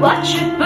watch